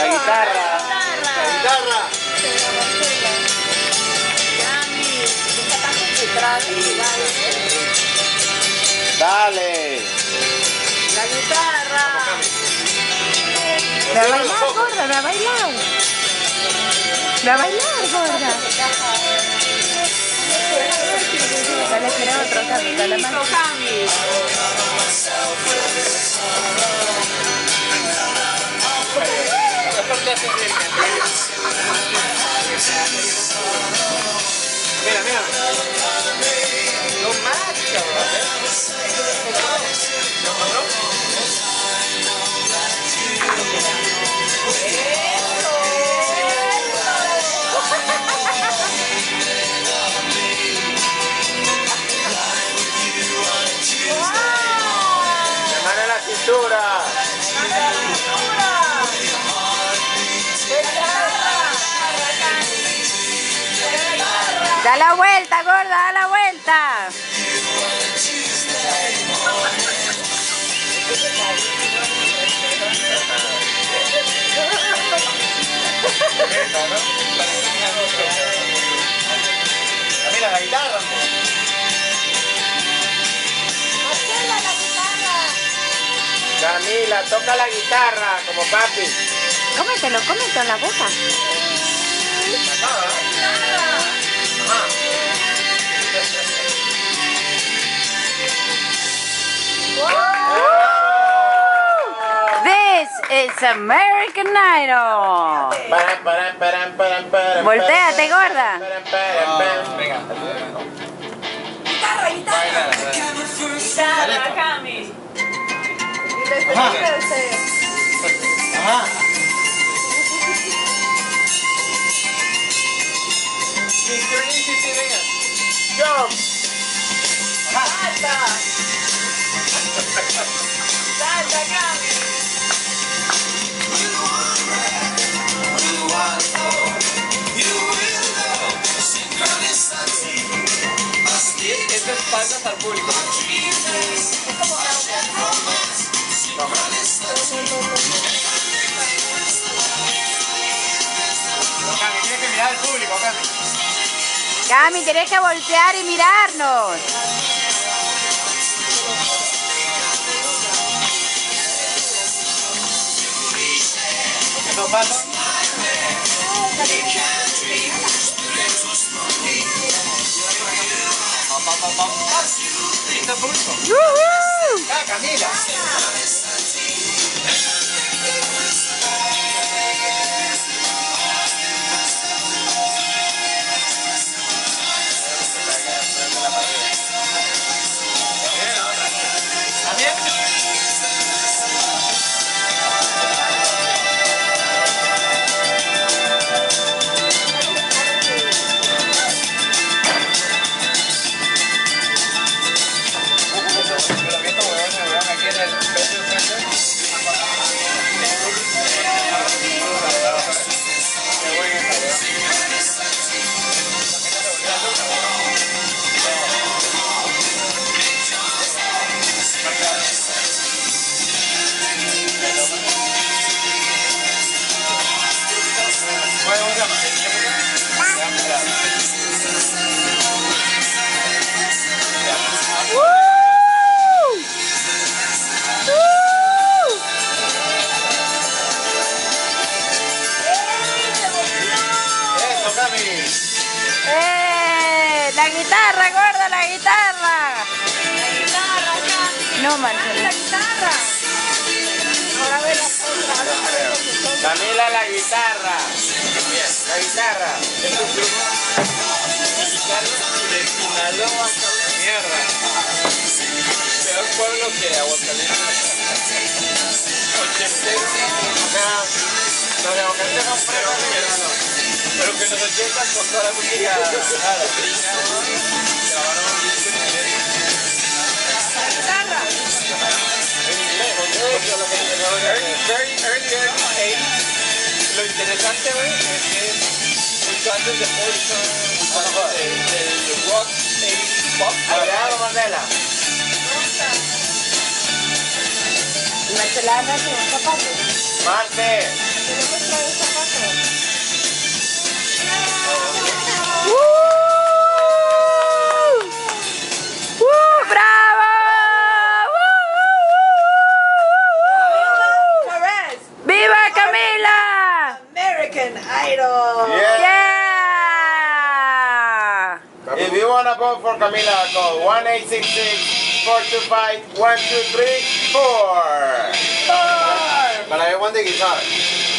La guitarra. La guitarra. Dale. La guitarra. Me va a bailar, gorda, me va a bailar. Me va a bailar, gorda. Dale, quiero otro cambio, dale más. Otro cambio. Da la vuelta, gorda, da la vuelta. Mira, la guitarra. Camila, toca la guitarra como papi. Cómetelo, cómetelo en la boca. Is American Idol. Voltéate, gorda. Guitarra, Cami. Ajá. Synchronicity, venga. Jump. Salta. Salta, Cami. Faltas al público. Cami, tienes que mirar al público, Cami. Cami, tienes que voltear y mirarnos. Uhul! Tá, Camila? ¡Eh! La guitarra, gorda, la guitarra. Guitarra, Cami. No manches. La guitarra. Ahora ve la. Camila, la guitarra. La guitarra. Es un grupo mexicano de Sinaloa, mierda. Peor pueblo que Aguascalientes. 86. Los de son Pero, pero que en los 80 con toda la música rara, gringa, grabaron un disco en inglés. La guitarra. Early, very early, early 80s. Lo interesante, güey, es que mucho antes de Morrison, mucho antes eh, de, rock 80s Marcela anda con zapatos. Marte. Idol. Yeah. ¡Yeah! If you wanna vote for Camila, call 1-866-425-1234. But I want the guitar.